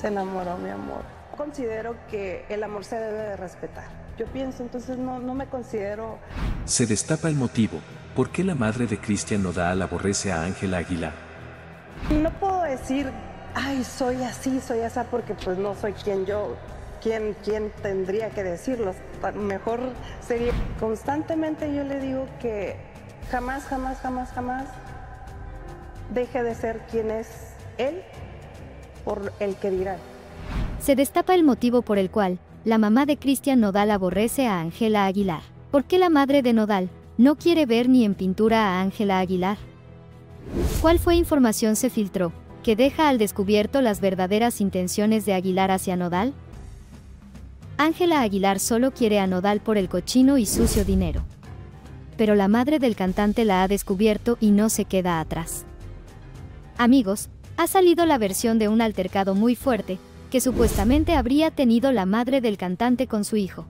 se enamoró mi amor. Considero que el amor se debe de respetar. Yo pienso, entonces no, no me considero... Se destapa el motivo, ¿por qué la madre de Cristian Nodal aborrece a Ángela Aguilar? No puedo decir, ay, soy así, soy esa, porque pues no soy quien yo, quien, quien tendría que decirlo. Mejor sería, constantemente yo le digo que jamás, jamás, jamás, jamás deje de ser quien es él por el que dirán. Se destapa el motivo por el cual la mamá de Cristian Nodal aborrece a Ángela Aguilar. ¿Por qué la madre de Nodal no quiere ver ni en pintura a Ángela Aguilar? ¿Cuál fue información se filtró que deja al descubierto las verdaderas intenciones de Aguilar hacia Nodal? Ángela Aguilar solo quiere a Nodal por el cochino y sucio dinero. Pero la madre del cantante la ha descubierto y no se queda atrás. Amigos, ha salido la versión de un altercado muy fuerte, que supuestamente habría tenido la madre del cantante con su hijo.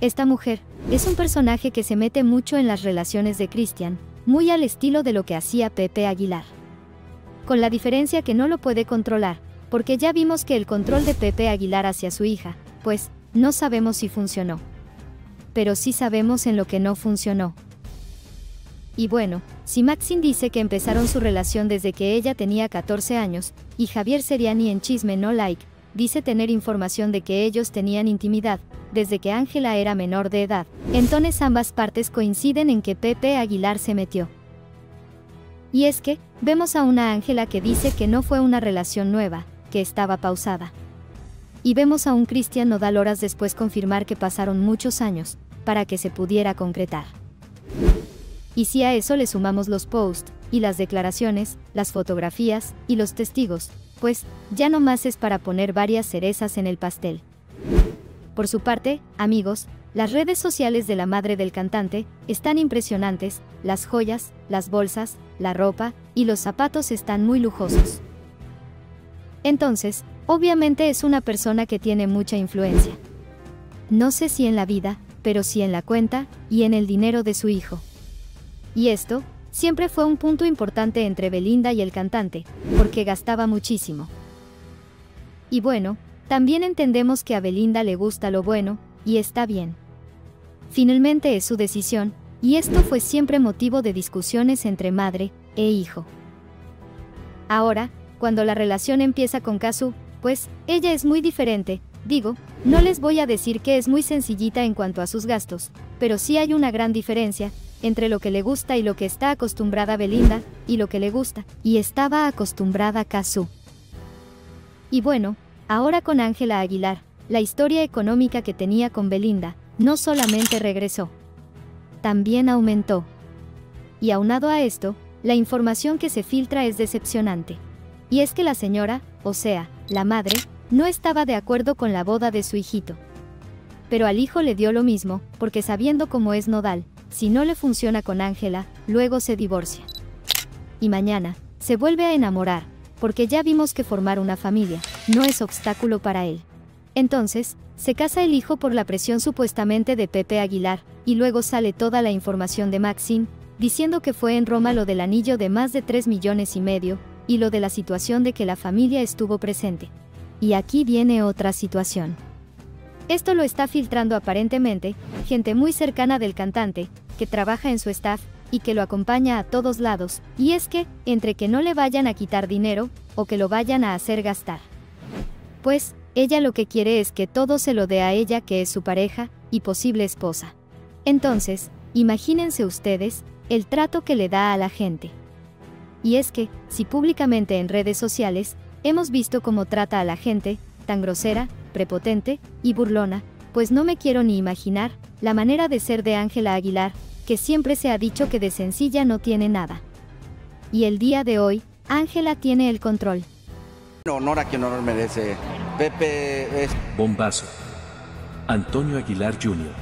Esta mujer es un personaje que se mete mucho en las relaciones de Christian, muy al estilo de lo que hacía Pepe Aguilar. Con la diferencia que no lo puede controlar, porque ya vimos que el control de Pepe Aguilar hacia su hija, pues, no sabemos si funcionó. Pero sí sabemos en lo que no funcionó. Y bueno, si Maxine dice que empezaron su relación desde que ella tenía 14 años, y Javier Seriani en Chisme No Like, dice tener información de que ellos tenían intimidad, desde que Ángela era menor de edad, entonces ambas partes coinciden en que Pepe Aguilar se metió. Y es que, vemos a una Ángela que dice que no fue una relación nueva, que estaba pausada. Y vemos a un Cristian Nodal horas después confirmar que pasaron muchos años, para que se pudiera concretar. Y si a eso le sumamos los posts, y las declaraciones, las fotografías, y los testigos, pues, ya no más es para poner varias cerezas en el pastel. Por su parte, amigos, las redes sociales de la madre del cantante están impresionantes, las joyas, las bolsas, la ropa y los zapatos están muy lujosos. Entonces, obviamente es una persona que tiene mucha influencia. No sé si en la vida, pero sí en la cuenta y en el dinero de su hijo. Y esto, siempre fue un punto importante entre Belinda y el cantante, porque gastaba muchísimo. Y bueno, también entendemos que a Belinda le gusta lo bueno, y está bien. Finalmente es su decisión, y esto fue siempre motivo de discusiones entre madre e hijo. Ahora, cuando la relación empieza con Kazu, pues, ella es muy diferente, digo, no les voy a decir que es muy sencillita en cuanto a sus gastos, pero sí hay una gran diferencia, entre lo que le gusta y lo que está acostumbrada Belinda, y lo que le gusta, y estaba acostumbrada Kazu. Y bueno, ahora con Ángela Aguilar, la historia económica que tenía con Belinda, no solamente regresó, también aumentó. Y aunado a esto, la información que se filtra es decepcionante. Y es que la señora, o sea, la madre, no estaba de acuerdo con la boda de su hijito. Pero al hijo le dio lo mismo, porque sabiendo cómo es Nodal, si no le funciona con Ángela, luego se divorcia. Y mañana, se vuelve a enamorar, porque ya vimos que formar una familia no es obstáculo para él. Entonces, se casa el hijo por la presión supuestamente de Pepe Aguilar, y luego sale toda la información de Maxine, diciendo que fue en Roma lo del anillo de más de 3 millones y medio, y lo de la situación de que la familia estuvo presente. Y aquí viene otra situación. Esto lo está filtrando aparentemente, gente muy cercana del cantante, que trabaja en su staff, y que lo acompaña a todos lados, y es que, entre que no le vayan a quitar dinero, o que lo vayan a hacer gastar. Pues, ella lo que quiere es que todo se lo dé a ella que es su pareja, y posible esposa. Entonces, imagínense ustedes, el trato que le da a la gente. Y es que, si públicamente en redes sociales, hemos visto cómo trata a la gente, tan grosera, prepotente y burlona, pues no me quiero ni imaginar la manera de ser de Ángela Aguilar, que siempre se ha dicho que de sencilla no tiene nada. Y el día de hoy, Ángela tiene el control. Honor a quien honor merece. Pepe es... Bombazo. Antonio Aguilar Jr.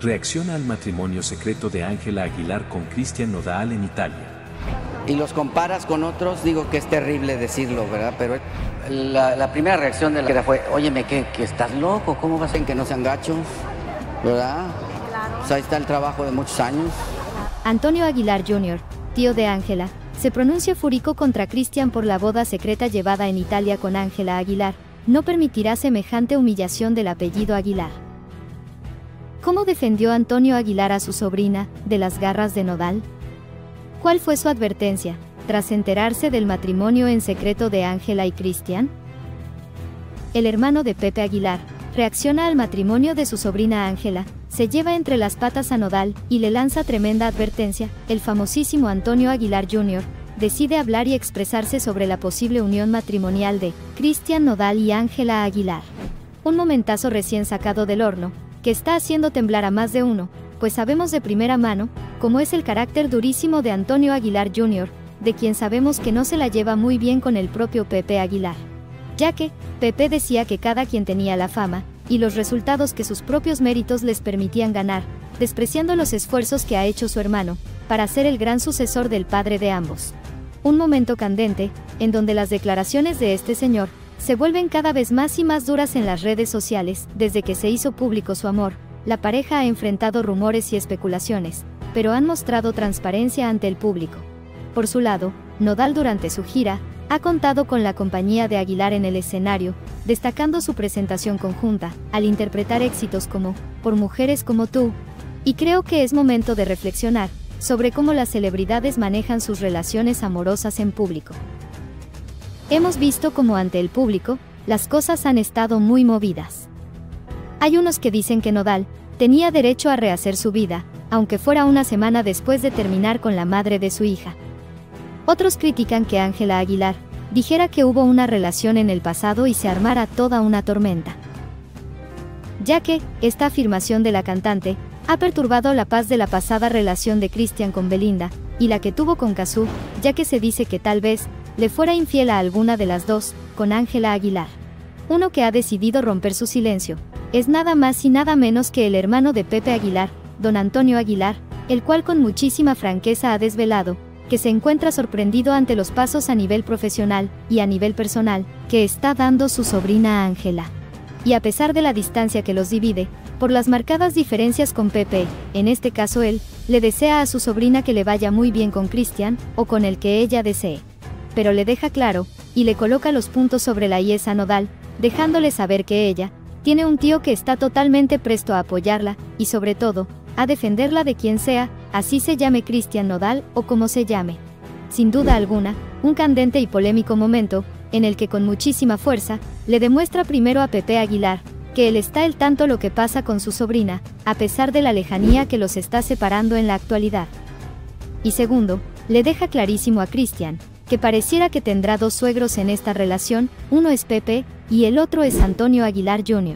Reacciona al matrimonio secreto de Ángela Aguilar con Cristian Nodal en Italia. Y los comparas con otros, digo que es terrible decirlo, ¿verdad? Pero la, primera reacción de la que fue, óyeme, ¿que, que estás loco? ¿Cómo vas a en que no sean gachos? ¿Verdad? Claro. Pues ahí está el trabajo de muchos años. Antonio Aguilar Jr., tío de Ángela, se pronuncia fúrico contra Cristian por la boda secreta llevada en Italia con Ángela Aguilar, no permitirá semejante humillación del apellido Aguilar. ¿Cómo defendió Antonio Aguilar a su sobrina, de las garras de Nodal? ¿Cuál fue su advertencia, tras enterarse del matrimonio en secreto de Ángela y Cristian? El hermano de Pepe Aguilar, reacciona al matrimonio de su sobrina Ángela, se lleva entre las patas a Nodal y le lanza tremenda advertencia, el famosísimo Antonio Aguilar Jr., decide hablar y expresarse sobre la posible unión matrimonial de Cristian Nodal y Ángela Aguilar. Un momentazo recién sacado del horno, que está haciendo temblar a más de uno, pues sabemos de primera mano, cómo es el carácter durísimo de Antonio Aguilar Jr., de quien sabemos que no se la lleva muy bien con el propio Pepe Aguilar. Ya que, Pepe decía que cada quien tenía la fama, y los resultados que sus propios méritos les permitían ganar, despreciando los esfuerzos que ha hecho su hermano, para ser el gran sucesor del padre de ambos. Un momento candente, en donde las declaraciones de este señor, se vuelven cada vez más y más duras en las redes sociales, desde que se hizo público su amor, la pareja ha enfrentado rumores y especulaciones, pero han mostrado transparencia ante el público. Por su lado, Nodal durante su gira, ha contado con la compañía de Aguilar en el escenario, destacando su presentación conjunta, al interpretar éxitos como Por mujeres como tú, y creo que es momento de reflexionar sobre cómo las celebridades manejan sus relaciones amorosas en público. Hemos visto cómo ante el público, las cosas han estado muy movidas. Hay unos que dicen que Nodal tenía derecho a rehacer su vida, aunque fuera una semana después de terminar con la madre de su hija. Otros critican que Ángela Aguilar dijera que hubo una relación en el pasado y se armara toda una tormenta. Ya que, esta afirmación de la cantante, ha perturbado la paz de la pasada relación de Christian con Belinda, y la que tuvo con Cazú, ya que se dice que tal vez, le fuera infiel a alguna de las dos, con Ángela Aguilar. Uno que ha decidido romper su silencio, es nada más y nada menos que el hermano de Pepe Aguilar, don Antonio Aguilar, el cual con muchísima franqueza ha desvelado, que se encuentra sorprendido ante los pasos a nivel profesional y a nivel personal que está dando su sobrina Ángela. Y a pesar de la distancia que los divide, por las marcadas diferencias con Pepe, en este caso él, le desea a su sobrina que le vaya muy bien con Cristian, o con el que ella desee pero le deja claro, y le coloca los puntos sobre la IES Nodal, dejándole saber que ella, tiene un tío que está totalmente presto a apoyarla, y sobre todo, a defenderla de quien sea, así se llame Cristian Nodal o como se llame. Sin duda alguna, un candente y polémico momento, en el que con muchísima fuerza, le demuestra primero a Pepe Aguilar, que él está el tanto lo que pasa con su sobrina, a pesar de la lejanía que los está separando en la actualidad. Y segundo, le deja clarísimo a Cristian, que pareciera que tendrá dos suegros en esta relación, uno es Pepe, y el otro es Antonio Aguilar Jr.